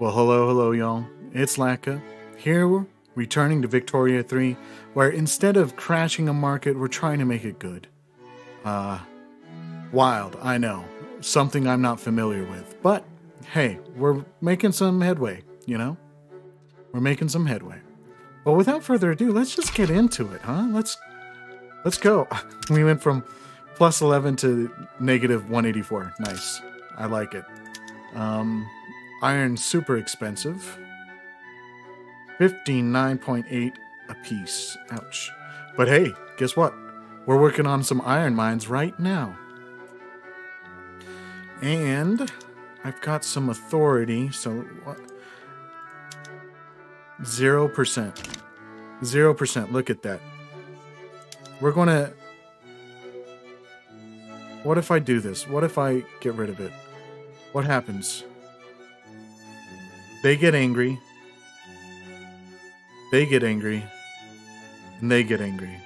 Well, hello, hello, y'all. It's Latkaa. Here, we're returning to Victoria 3, where instead of crashing a market, we're trying to make it good. Uh, wild, I know. Something I'm not familiar with. But, hey, we're making some headway, you know? We're making some headway. But without further ado, let's just get into it, huh? Let's let's go. We went from plus 11 to negative 184. Nice. I like it. Um, iron super expensive. 59.8 a piece. Ouch. But hey, guess what? We're working on some iron mines right now. And I've got some authority, so what? 0%. 0%. Look at that. We're going to... What if I do this? What if I get rid of it? What happens? They get angry. They get angry. And they get angry.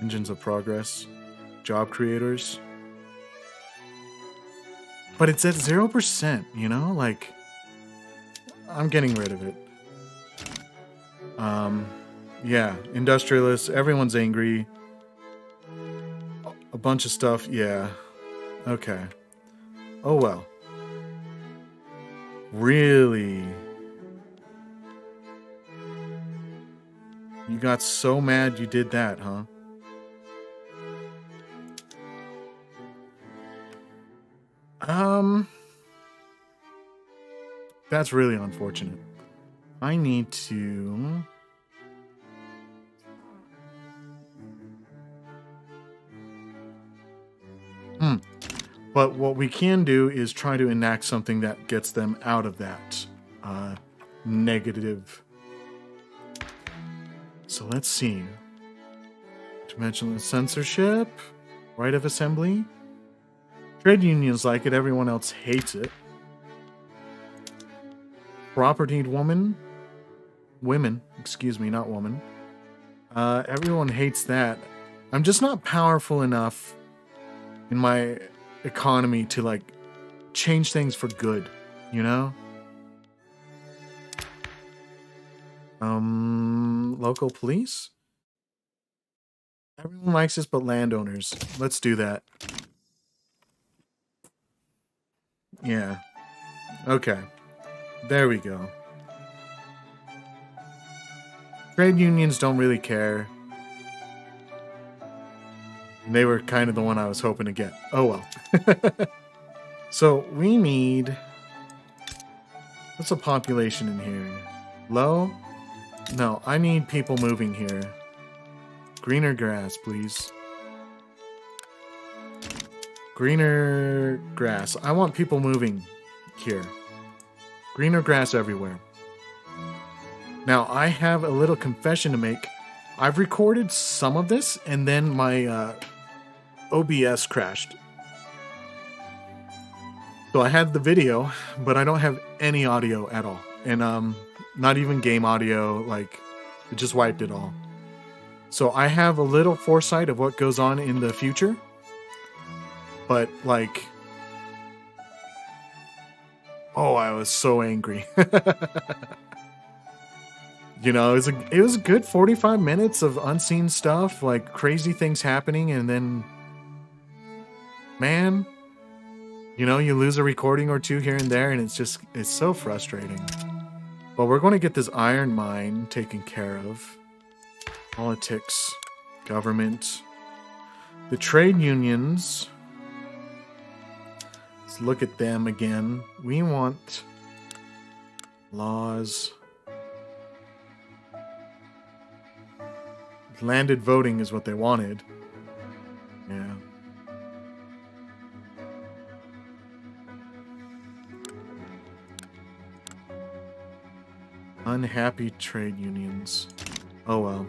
Engines of progress. Job creators. But it's at 0%, you know? Like, I'm getting rid of it. Um, yeah, industrialists, everyone's angry. A bunch of stuff, yeah. Okay. Oh well. Really? You got so mad you did that, huh? Um... That's really unfortunate. I need to... But what we can do is try to enact something that gets them out of that uh, negative. So let's see. Dimensional censorship, right of assembly. Trade unions like it, everyone else hates it. Propertied woman, women, excuse me, not woman. Uh, everyone hates that. I'm just not powerful enough in my economy to like change things for good, you know? Um, local police? Everyone likes this but landowners. Let's do that. Yeah. Okay. There we go. Trade unions don't really care. They were kind of the one I was hoping to get. Oh well. so we need. What's the population in here? Low? No, I need people moving here. Greener grass, please. Greener grass. I want people moving here. Greener grass everywhere. Now, I have a little confession to make. I've recorded some of this, and then my uh, OBS crashed. So I had the video, but I don't have any audio at all. And um not even game audio, like it just wiped it all. So I have a little foresight of what goes on in the future. But like Oh, I was so angry. you know, it was a it was a good 45 minutes of unseen stuff, like crazy things happening and then man, you know, you lose a recording or two here and there, and it's just, it's so frustrating. But we're going to get this iron mine taken care of. Politics, government, the trade unions. Let's look at them again. We want laws. Landed voting is what they wanted. Unhappy trade unions. Oh well.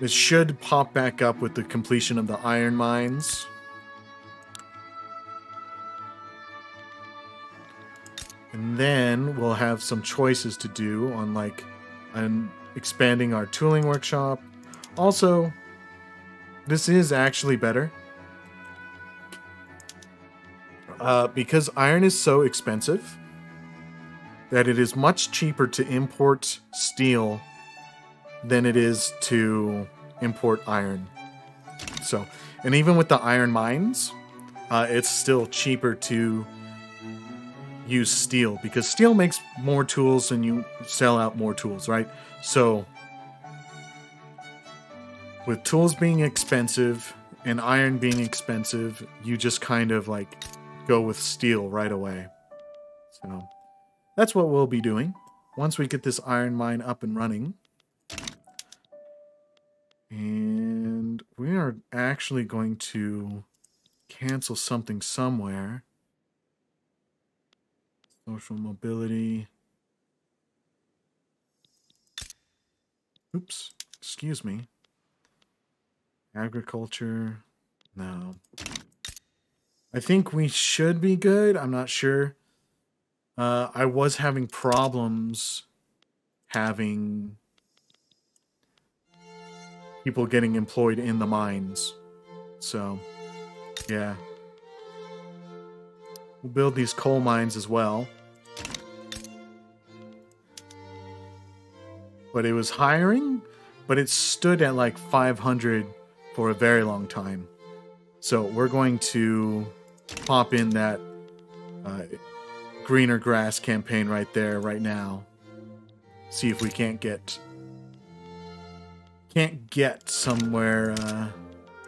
It should pop back up with the completion of the iron mines. And then we'll have some choices to do on like on expanding our tooling workshop. Also, this is actually better. Uh, because iron is so expensive, that it is much cheaper to import steel than it is to import iron. So, and even with the iron mines, uh, it's still cheaper to use steel because steel makes more tools and you sell out more tools, right? So, with tools being expensive and iron being expensive, you just kind of like go with steel right away. So, that's what we'll be doing once we get this iron mine up and running. And we are actually going to cancel something somewhere. Social mobility. Oops, excuse me. Agriculture. No. I think we should be good. I'm not sure. Uh, I was having problems having people getting employed in the mines. So, yeah. We'll build these coal mines as well. But it was hiring, but it stood at like 500 for a very long time. So we're going to pop in that uh, greener grass campaign right there, right now. See if we can't get can't get somewhere uh,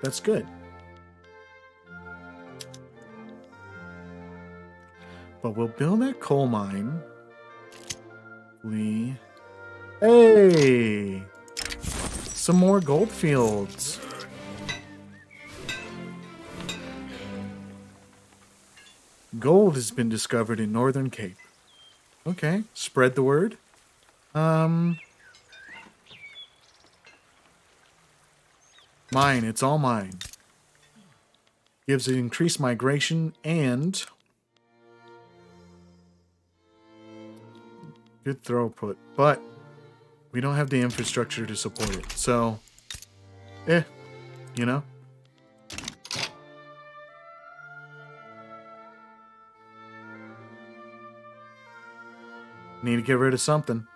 that's good. But we'll build that coal mine. We, hey, some more gold fields. Gold has been discovered in Northern Cape. Okay, spread the word. Um, mine, it's all mine. Gives it increased migration and good throughput, but we don't have the infrastructure to support it. So, eh, you know? Need to get rid of something.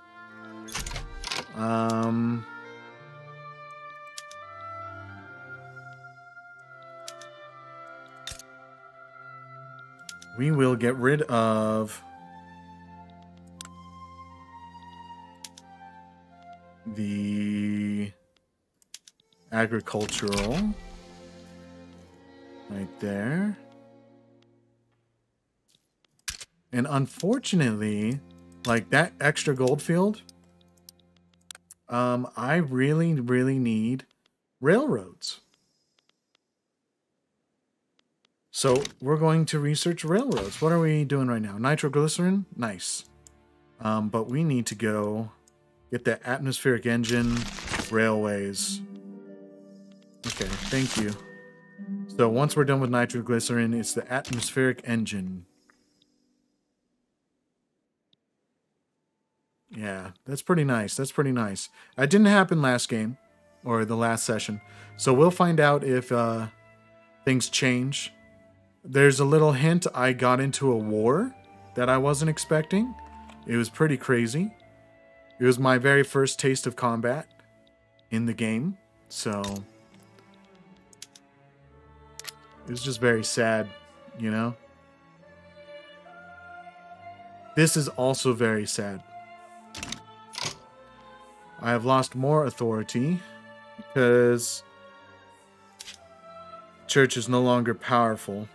Um... We will get rid of... The... Agricultural. Right there. And unfortunately, like that extra gold field, um, I really, really need railroads. So we're going to research railroads. What are we doing right now? Nitroglycerin? Nice. Um, but we need to go get the atmospheric engine railways. Okay, thank you. So once we're done with nitroglycerin, it's the atmospheric engine. Yeah, that's pretty nice. That's pretty nice. That didn't happen last game or the last session. So we'll find out if uh, things change. There's a little hint I got into a war that I wasn't expecting. It was pretty crazy. It was my very first taste of combat in the game. So it was just very sad, you know? This is also very sad. I have lost more authority because church is no longer powerful.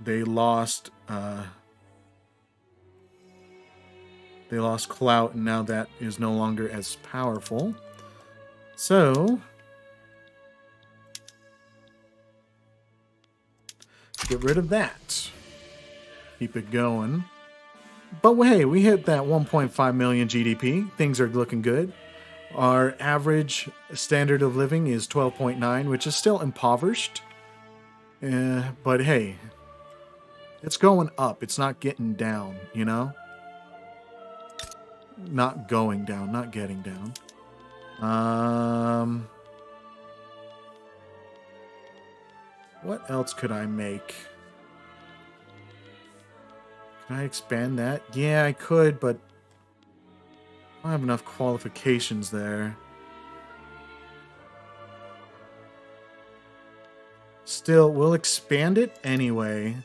They lost uh, they lost clout and now that is no longer as powerful. So get rid of that. Keep it going. But hey, we hit that 1.5 million GDP. Things are looking good. Our average standard of living is 12.9, which is still impoverished. Uh, but hey, it's going up. It's not getting down, you know? Not going down, not getting down. Um, what else could I make? Can I expand that? Yeah, I could, but I don't have enough qualifications there. Still, we'll expand it anyway.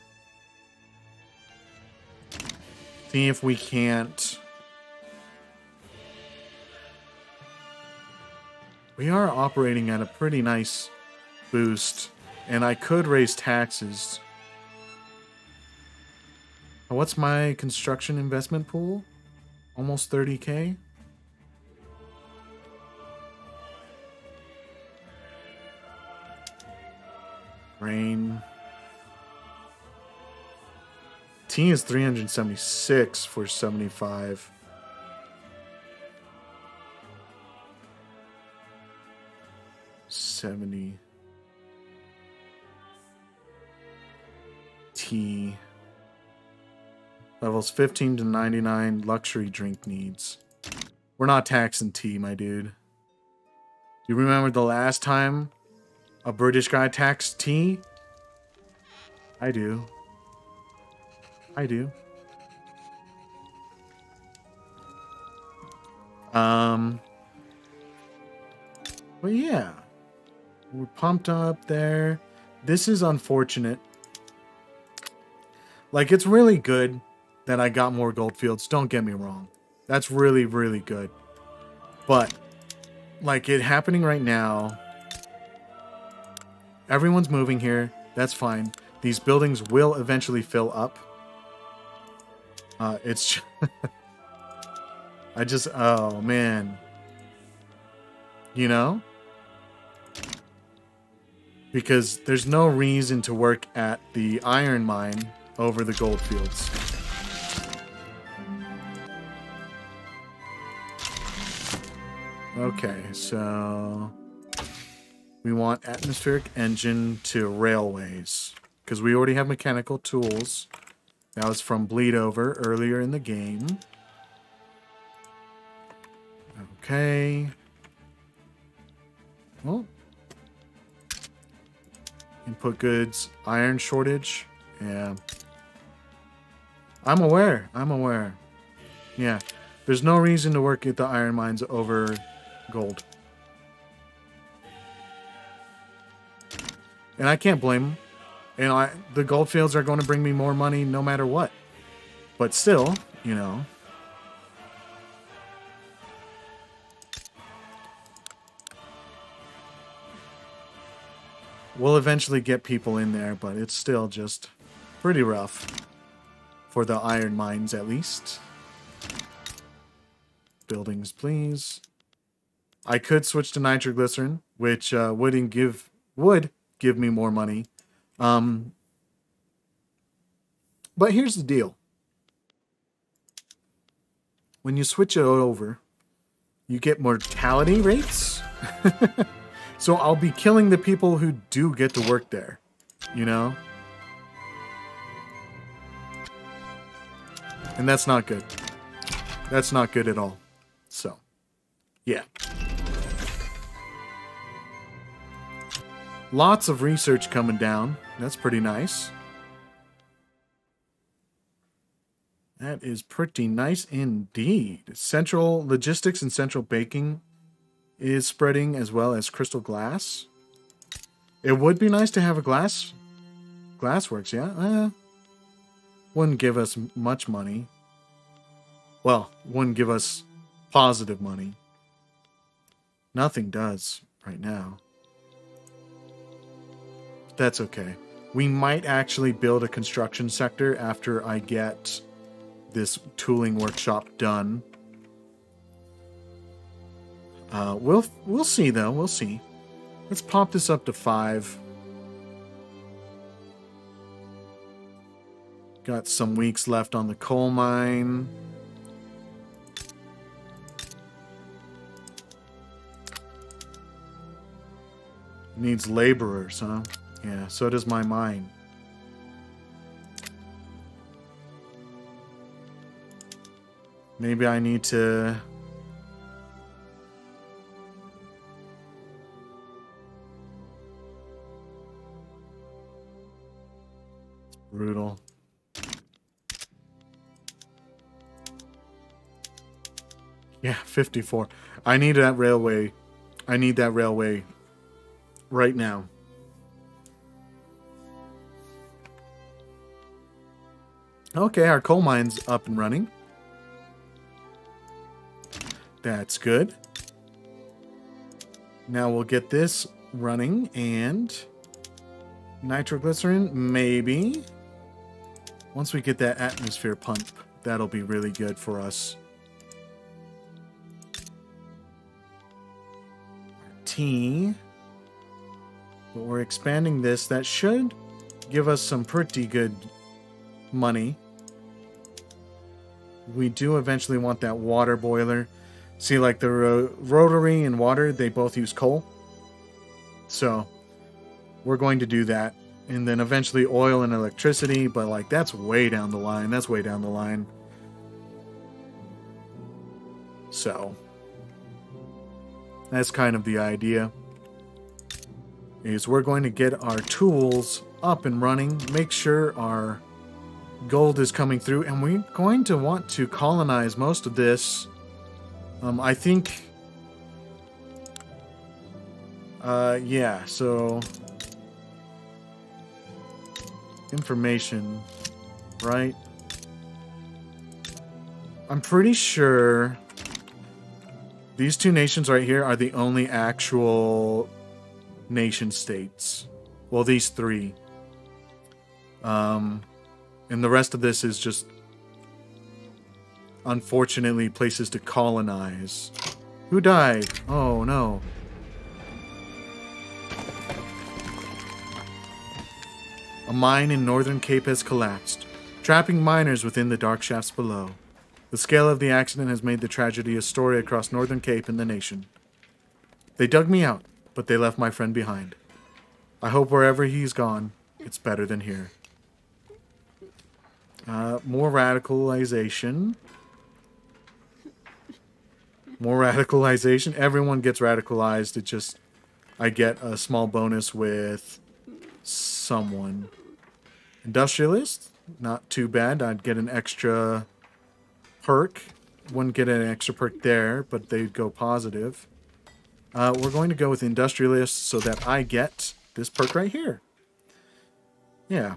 See if we can't... We are operating at a pretty nice boost, and I could raise taxes. What's my construction investment pool? Almost 30k? Rain. T is 376 for 75. Seventy T levels 15 to 99 luxury drink needs. We're not taxing tea, my dude. You remember the last time a British guy taxed tea? I do. I do. Um. But yeah. We're pumped up there. This is unfortunate. Like, it's really good that I got more goldfields. Don't get me wrong. That's really, really good. But, like, it happening right now Everyone's moving here. That's fine. These buildings will eventually fill up. Uh, it's... I just... Oh, man. You know? Because there's no reason to work at the iron mine over the gold fields. Okay, so... We want atmospheric engine to railways. Because we already have mechanical tools. That was from Bleed Over earlier in the game. Okay. Well. Input goods. Iron shortage. Yeah. I'm aware. I'm aware. Yeah. There's no reason to work at the iron mines over gold. And I can't blame them. Know, I, the gold fields are going to bring me more money no matter what. But still, you know. We'll eventually get people in there, but it's still just pretty rough. For the iron mines, at least. Buildings, please. I could switch to nitroglycerin, which uh, wouldn't give would give me more money. Um, but here's the deal. When you switch it over, you get mortality rates. so I'll be killing the people who do get to work there, you know? And that's not good. That's not good at all. So, yeah. Lots of research coming down. That's pretty nice. That is pretty nice indeed. Central logistics and central banking is spreading as well as crystal glass. It would be nice to have a glass glassworks, yeah? Eh, wouldn't give us much money. Well, wouldn't give us positive money. Nothing does right now. That's okay. We might actually build a construction sector after I get this tooling workshop done. Uh, we'll we'll see though. We'll see. Let's pop this up to five. Got some weeks left on the coal mine. Needs laborers, huh? Yeah, so does my mind. Maybe I need to... Brutal. Yeah, 54. I need that railway. I need that railway right now. Okay, our coal mine's up and running. That's good. Now we'll get this running and nitroglycerin, maybe. Once we get that atmosphere pump, that'll be really good for us. Tea. But we're expanding this. That should give us some pretty good money. We do eventually want that water boiler. See, like the ro rotary and water, they both use coal. So, we're going to do that. And then eventually oil and electricity, but like that's way down the line. That's way down the line. So, that's kind of the idea. Is we're going to get our tools up and running, make sure our gold is coming through, and we're going to want to colonize most of this. Um, I think... Uh, yeah, so... Information, right? I'm pretty sure these two nations right here are the only actual nation states. Well, these three. Um, and the rest of this is just, unfortunately, places to colonize. Who died? Oh, no. A mine in northern Cape has collapsed, trapping miners within the dark shafts below. The scale of the accident has made the tragedy a story across northern Cape and the nation. They dug me out, but they left my friend behind. I hope wherever he's gone, it's better than here. Uh, more radicalization. More radicalization. Everyone gets radicalized. It just... I get a small bonus with someone. Industrialist. Not too bad. I'd get an extra perk. Wouldn't get an extra perk there, but they'd go positive. Uh, we're going to go with Industrialist so that I get this perk right here. Yeah,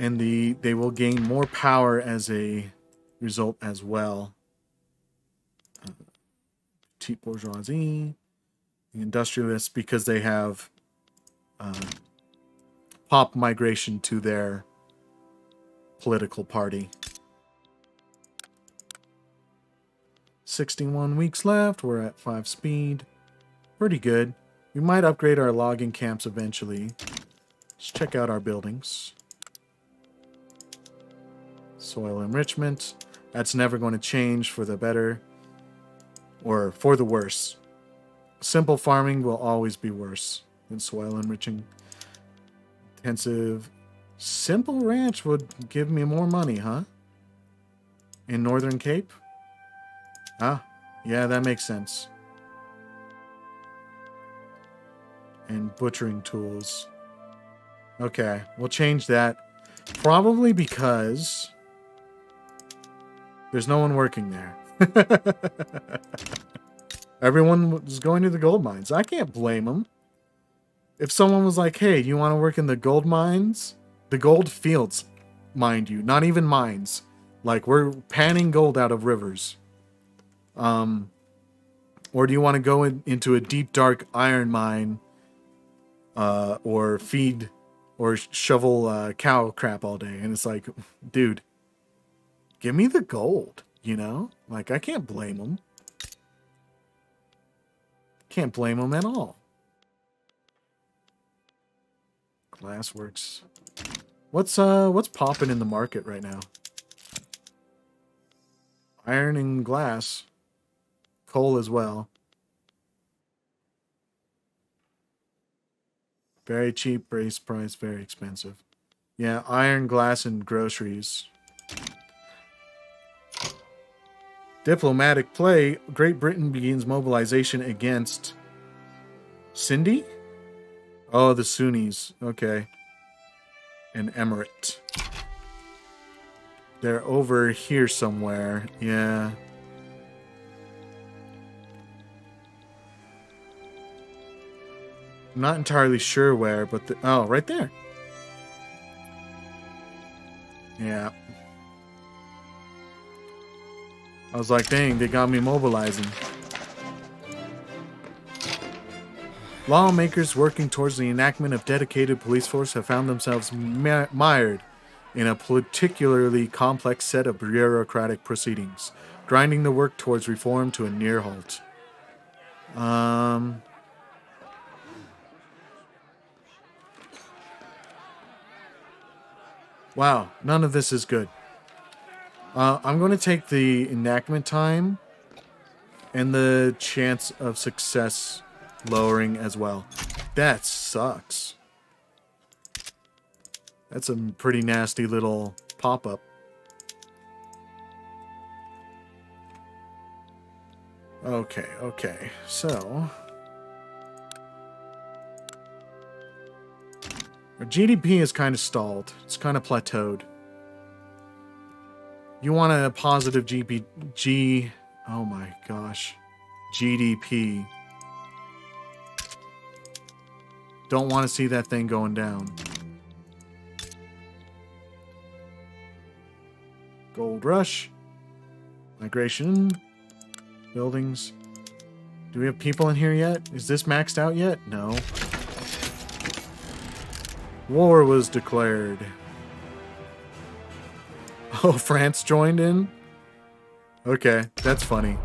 and the they will gain more power as a result as well. Uh, bourgeoisie, the industrialists, because they have uh, pop migration to their political party. 61 weeks left. We're at 5 speed. Pretty good. We might upgrade our logging camps eventually. Let's check out our buildings. Soil enrichment. That's never going to change for the better or for the worse. Simple farming will always be worse than soil enriching. Intensive. Simple ranch would give me more money, huh? In Northern Cape? Ah, yeah, that makes sense. And butchering tools. Okay, we'll change that. Probably because there's no one working there. Everyone was going to the gold mines. I can't blame them. If someone was like, hey, do you want to work in the gold mines? The gold fields, mind you, not even mines. Like, we're panning gold out of rivers. Um, or do you want to go in, into a deep, dark iron mine uh, or feed or shovel uh, cow crap all day? And it's like, dude, give me the gold, you know? Like, I can't blame them. Can't blame them at all. Glassworks. What's uh what's popping in the market right now? Iron and glass. Coal as well. Very cheap, base price, very expensive. Yeah, iron, glass, and groceries. Diplomatic play. Great Britain begins mobilization against Cindy? Oh, the Sunnis. Okay. An emirate. They're over here somewhere. Yeah. Not entirely sure where, but the, oh, right there. Yeah. I was like, dang, they got me mobilizing. Lawmakers working towards the enactment of dedicated police force have found themselves mired in a particularly complex set of bureaucratic proceedings, grinding the work towards reform to a near halt. Um, wow, none of this is good. Uh, I'm going to take the enactment time and the chance of success lowering as well. That sucks. That's a pretty nasty little pop-up. Okay, okay. So... Our GDP is kind of stalled. It's kind of plateaued. You want a positive GP... G... Oh my gosh. GDP. Don't want to see that thing going down. Gold Rush. Migration. Buildings. Do we have people in here yet? Is this maxed out yet? No. War was declared. Oh, France joined in? Okay, that's funny.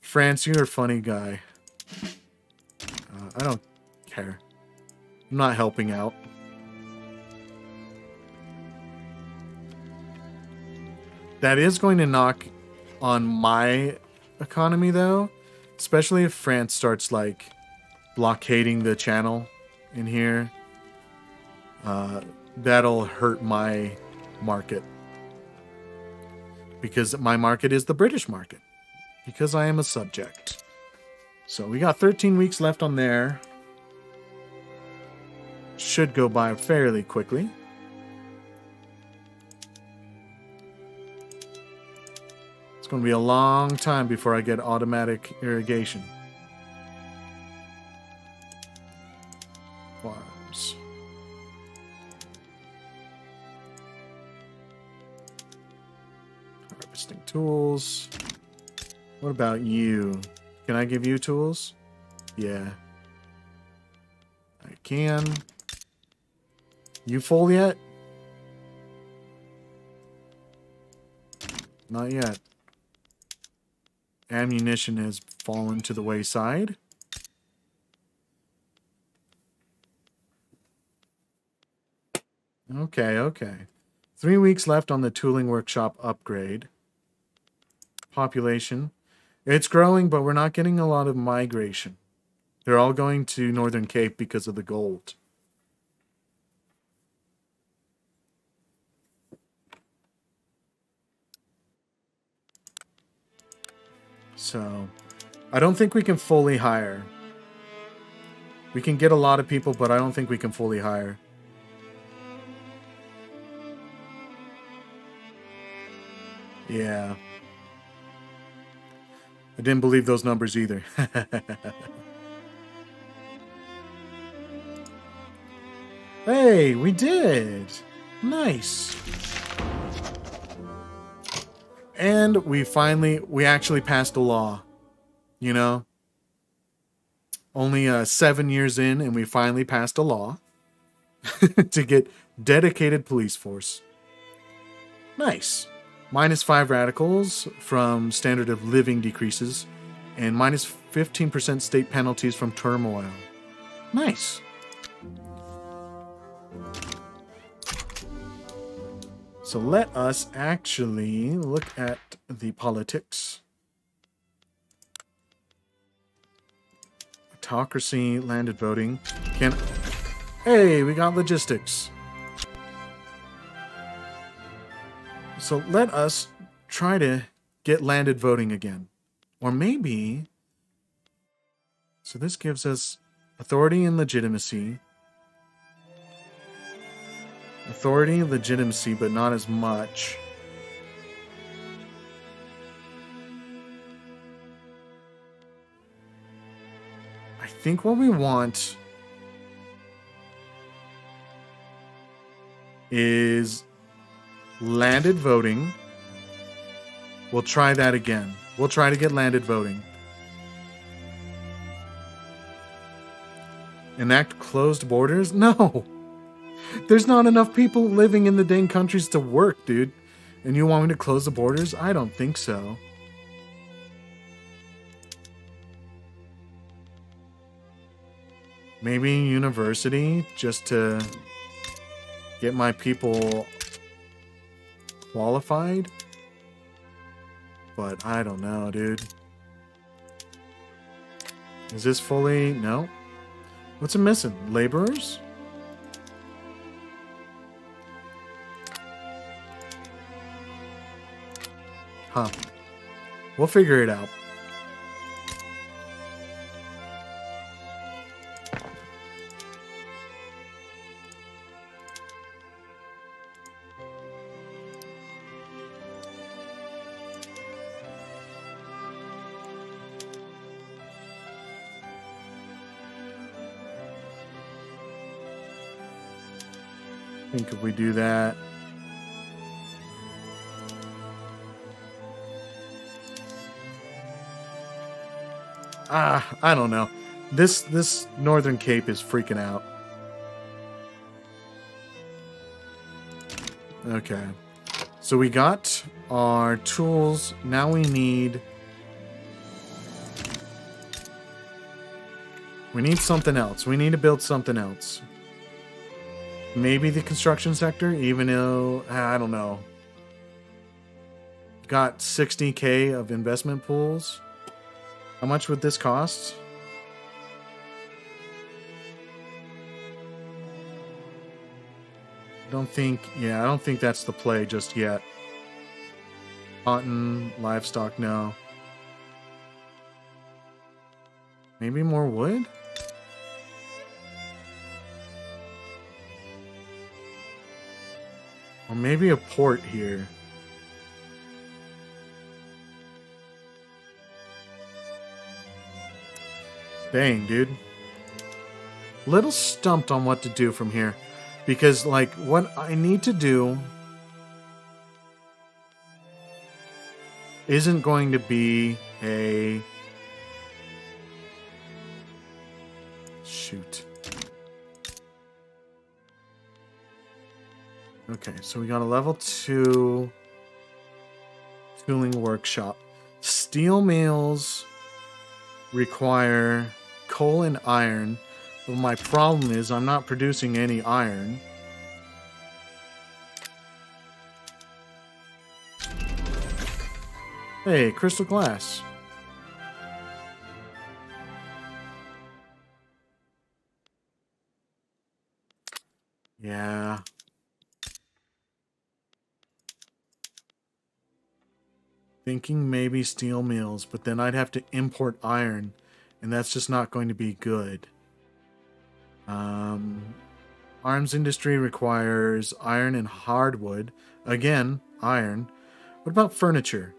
France, you're a funny guy. Uh, I don't care. I'm not helping out. That is going to knock on my economy, though. Especially if France starts, like, blockading the channel in here. Uh, that'll hurt my market. Because my market is the British market. Because I am a subject. So we got 13 weeks left on there. Should go by fairly quickly. It's going to be a long time before I get automatic irrigation. Tools. What about you? Can I give you tools? Yeah. I can. You full yet? Not yet ammunition has fallen to the wayside. Okay, okay. Three weeks left on the tooling workshop upgrade. Population. It's growing, but we're not getting a lot of migration. They're all going to Northern Cape because of the gold. So, I don't think we can fully hire. We can get a lot of people, but I don't think we can fully hire. Yeah. I didn't believe those numbers either. hey, we did! Nice. And we finally, we actually passed a law. You know? Only uh, seven years in, and we finally passed a law to get dedicated police force. Nice. Minus five radicals from standard of living decreases, and minus 15% state penalties from turmoil. Nice. So let us actually look at the politics. Autocracy, landed voting. Can Hey, we got logistics. So let us try to get landed voting again. Or maybe... So this gives us authority and legitimacy. Authority, and legitimacy, but not as much. I think what we want is landed voting. We'll try that again. We'll try to get landed voting. Enact closed borders? No. There's not enough people living in the dang countries to work, dude. And you want me to close the borders? I don't think so. Maybe university just to get my people qualified? But I don't know, dude. Is this fully... No. What's it missing? Laborers? Huh. We'll figure it out. If we do that, ah, I don't know. This this Northern Cape is freaking out. Okay. So we got our tools. Now we need We need something else. We need to build something else. Maybe the construction sector, even though I don't know. Got 60k of investment pools. How much would this cost? I don't think, yeah, I don't think that's the play just yet. Cotton, livestock, no. Maybe more wood? Or maybe a port here. Dang, dude. Little stumped on what to do from here. Because, like, what I need to do isn't going to be a... Shoot. Okay, so we got a level 2 tooling workshop. Steel mills require coal and iron. But my problem is I'm not producing any iron. Hey, crystal glass. Yeah. Thinking maybe steel mills, but then I'd have to import iron and that's just not going to be good. Um, arms industry requires iron and hardwood. Again, iron. What about furniture?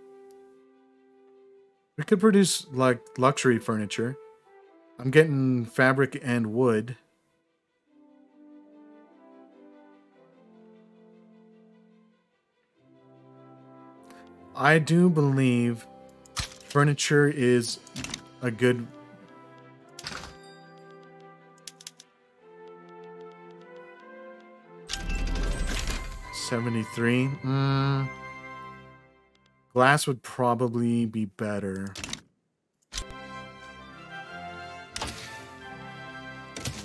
We could produce like luxury furniture. I'm getting fabric and wood. I do believe furniture is a good 73. Mm. Glass would probably be better.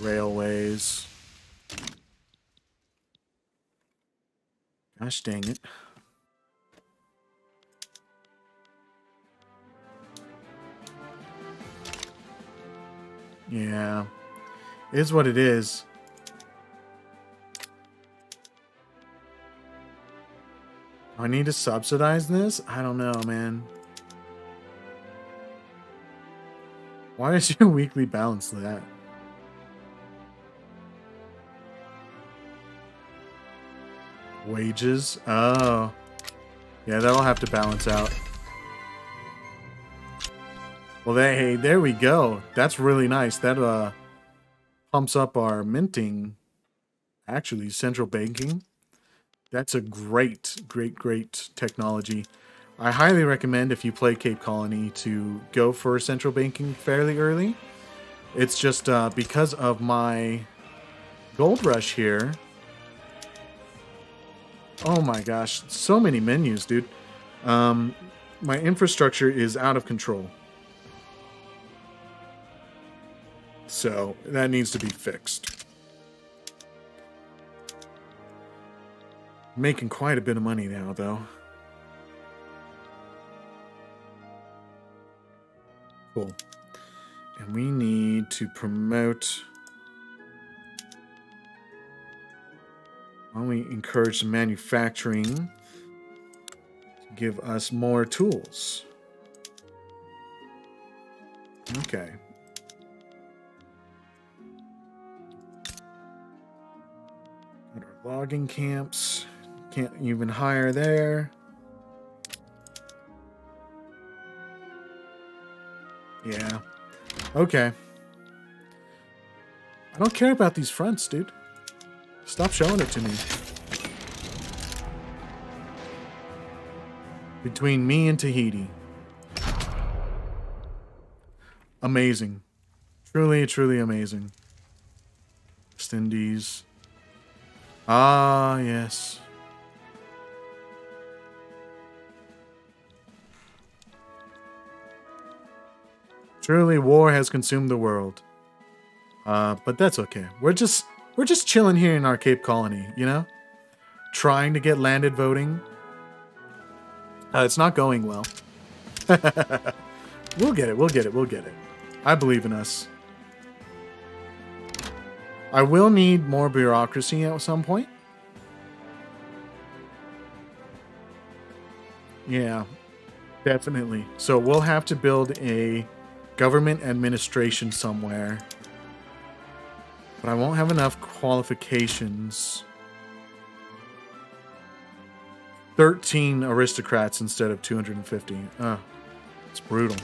Railways. Gosh dang it. Yeah. It is what it is. I need to subsidize this? I don't know, man. Why is your weekly balance that? Wages. Oh. Yeah, that'll have to balance out. Well, they, hey, there we go. That's really nice. That uh pumps up our minting. Actually, central banking. That's a great, great, great technology. I highly recommend if you play Cape Colony to go for central banking fairly early. It's just uh, because of my gold rush here. Oh my gosh, so many menus, dude. Um, my infrastructure is out of control. So that needs to be fixed. Making quite a bit of money now, though. Cool. And we need to promote... Why don't we encourage manufacturing give us more tools? Okay. Logging camps. Can't even hire there. Yeah. Okay. I don't care about these fronts, dude. Stop showing it to me. Between me and Tahiti. Amazing. Truly, truly amazing. West Indies. Ah, yes. Truly, war has consumed the world. Uh, but that's okay. We're just we're just chilling here in our Cape Colony, you know, trying to get landed voting. Uh, it's not going well. we'll get it. We'll get it. We'll get it. I believe in us. I will need more bureaucracy at some point. Yeah, definitely. So we'll have to build a government administration somewhere. But I won't have enough qualifications. 13 aristocrats instead of 250. Uh, it's brutal.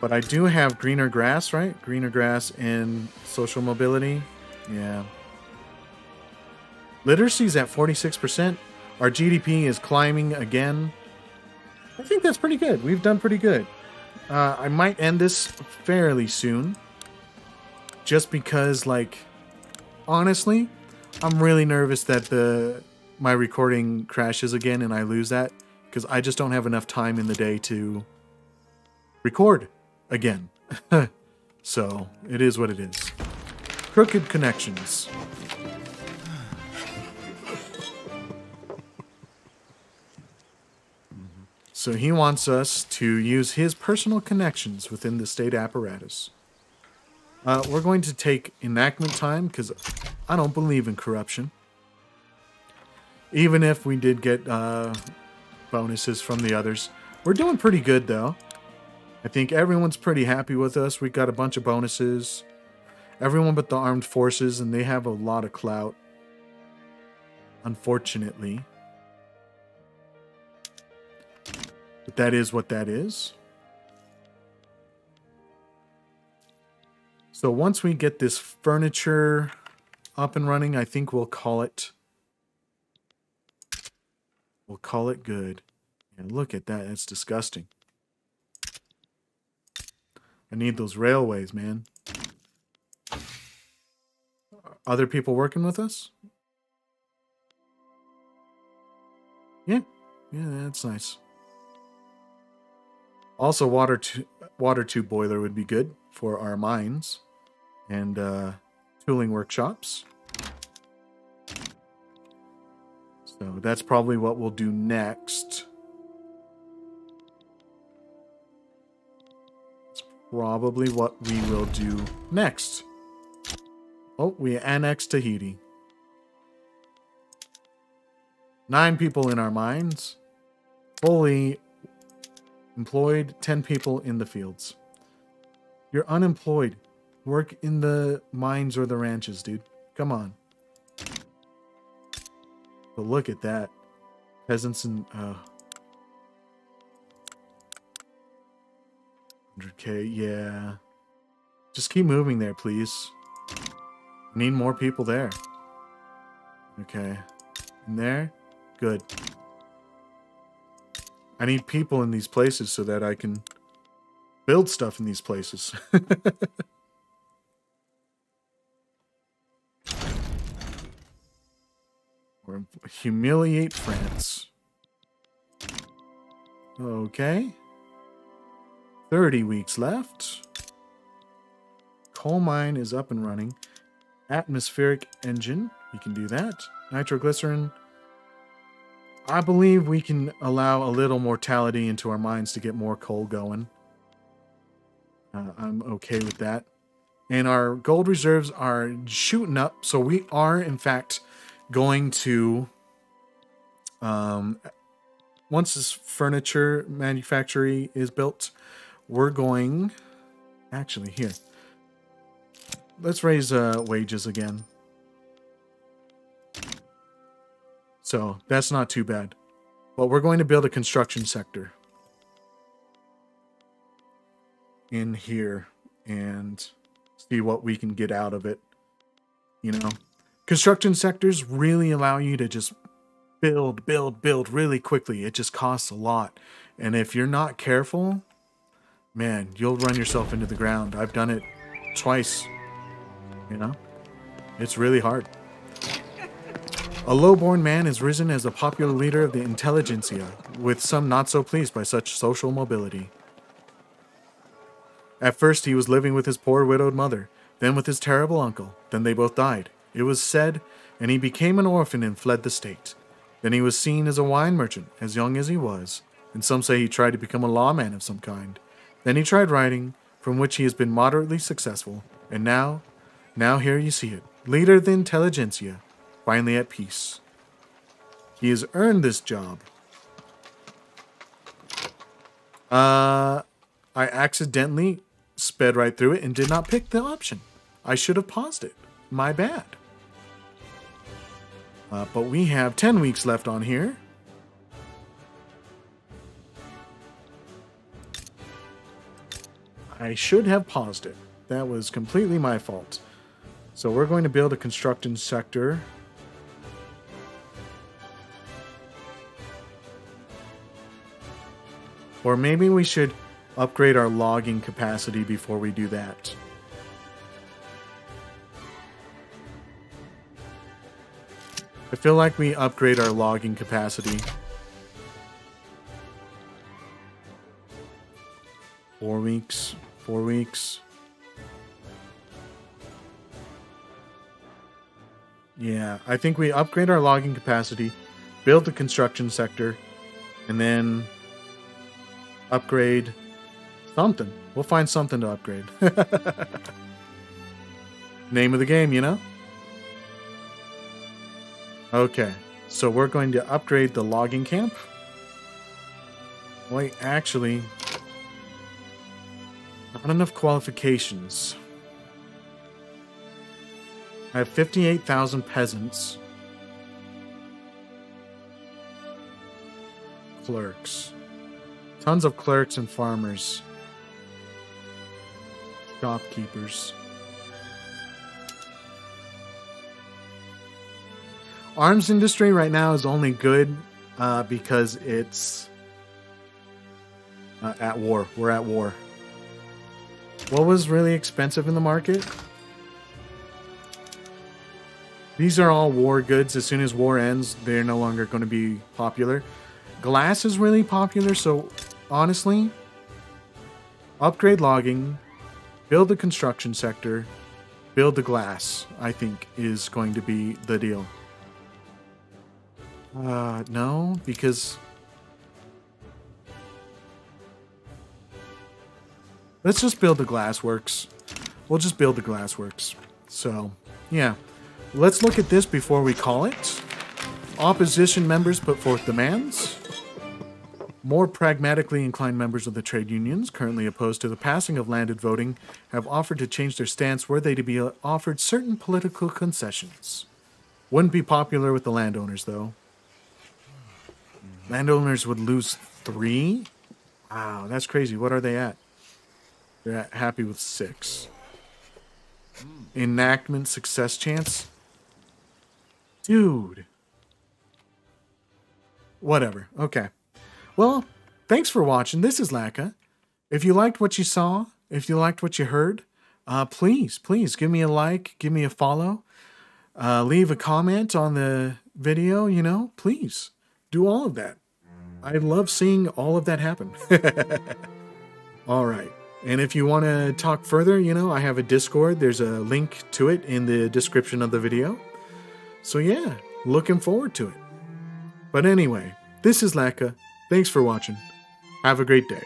But I do have greener grass, right? Greener grass and social mobility. Yeah. Literacy's at 46%. Our GDP is climbing again. I think that's pretty good. We've done pretty good. Uh, I might end this fairly soon. Just because, like, honestly, I'm really nervous that the my recording crashes again and I lose that. Because I just don't have enough time in the day to record again. so, it is what it is. Crooked connections. So he wants us to use his personal connections within the state apparatus. Uh, we're going to take enactment time because I don't believe in corruption. Even if we did get uh, bonuses from the others. We're doing pretty good though. I think everyone's pretty happy with us. We got a bunch of bonuses. Everyone but the armed forces, and they have a lot of clout. Unfortunately. But that is what that is. So once we get this furniture up and running, I think we'll call it we'll call it good. And look at that, that's disgusting. I need those railways, man. Other people working with us? Yeah. Yeah, that's nice. Also, water t- water tube boiler would be good for our mines and uh, tooling workshops. So that's probably what we'll do next. Probably what we will do next. Oh, we annex Tahiti. Nine people in our mines. Fully Employed 10 people in the fields. You're unemployed. Work in the mines or the ranches, dude. Come on. But look at that. Peasants and uh 100k, yeah. Just keep moving there, please. Need more people there. Okay. In there? Good. I need people in these places so that I can build stuff in these places. or humiliate France. Okay. 30 weeks left. Coal mine is up and running. Atmospheric engine, we can do that. Nitroglycerin. I believe we can allow a little mortality into our mines to get more coal going. Uh, I'm okay with that. And our gold reserves are shooting up, so we are, in fact, going to um, once this furniture manufactory is built, we're going actually here. Let's raise uh, wages again. So that's not too bad. But we're going to build a construction sector in here and see what we can get out of it. You know, construction sectors really allow you to just build, build, build really quickly. It just costs a lot. And if you're not careful, man, you'll run yourself into the ground. I've done it twice. You know? It's really hard. A low-born man is risen as a popular leader of the intelligentsia, with some not so pleased by such social mobility. At first he was living with his poor widowed mother, then with his terrible uncle, then they both died. It was said, and he became an orphan and fled the state. Then he was seen as a wine merchant, as young as he was, and some say he tried to become a lawman of some kind. Then he tried writing, from which he has been moderately successful, and now, now here you see it, leader of the intelligentsia, finally at peace. He has earned this job. Uh, I accidentally sped right through it and did not pick the option. I should have paused it. My bad. Uh, but we have 10 weeks left on here. I should have paused it. That was completely my fault. So we're going to build a construction sector. Or maybe we should upgrade our logging capacity before we do that. I feel like we upgrade our logging capacity. Four weeks. Four weeks. Yeah, I think we upgrade our logging capacity, build the construction sector, and then upgrade something. We'll find something to upgrade. Name of the game, you know? Okay, so we're going to upgrade the logging camp. Wait, actually, not enough qualifications. I have 58,000 peasants. Clerks. Tons of clerks and farmers. Shopkeepers. arms industry right now is only good uh, because it's uh, at war. We're at war. What was really expensive in the market? These are all war goods. As soon as war ends, they're no longer going to be popular. Glass is really popular, so honestly, upgrade logging, build the construction sector, build the glass, I think is going to be the deal. Uh, no, because... Let's just build the glassworks. We'll just build the glassworks. So, yeah. Let's look at this before we call it. Opposition members put forth demands. More pragmatically inclined members of the trade unions, currently opposed to the passing of landed voting, have offered to change their stance were they to be uh, offered certain political concessions. Wouldn't be popular with the landowners, though. Landowners would lose three? Wow, that's crazy. What are they at? They're happy with six. Enactment success chance? Dude. Whatever. Okay. Well, thanks for watching. This is Latkaa. If you liked what you saw, if you liked what you heard, uh, please, please give me a like, give me a follow, uh, leave a comment on the video, you know, please do all of that. I love seeing all of that happen. all right. And if you want to talk further, you know, I have a Discord. There's a link to it in the description of the video. So, yeah, looking forward to it. But anyway, this is Latkaa. Thanks for watching. Have a great day.